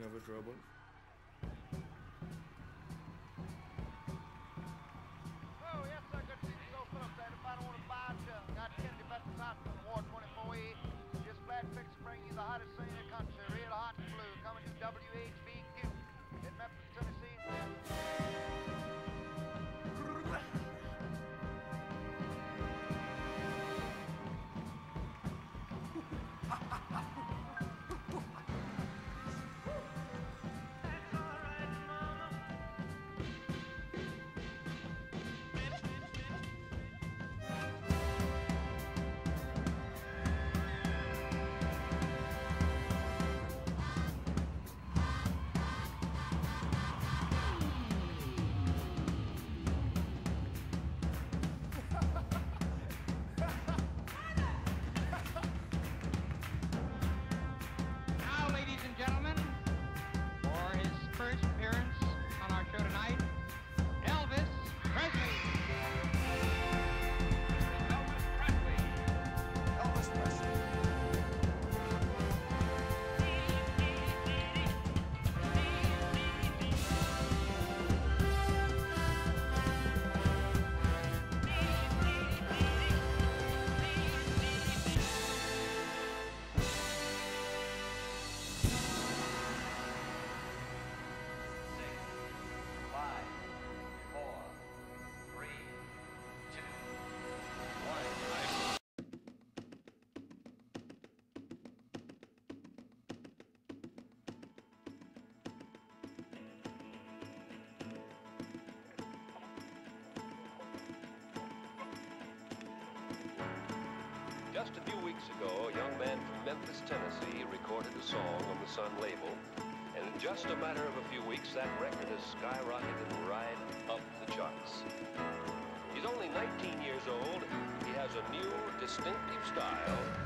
having a ago, a young man from Memphis, Tennessee recorded a song on the Sun label. And in just a matter of a few weeks, that record has skyrocketed right up the charts. He's only 19 years old. He has a new, distinctive style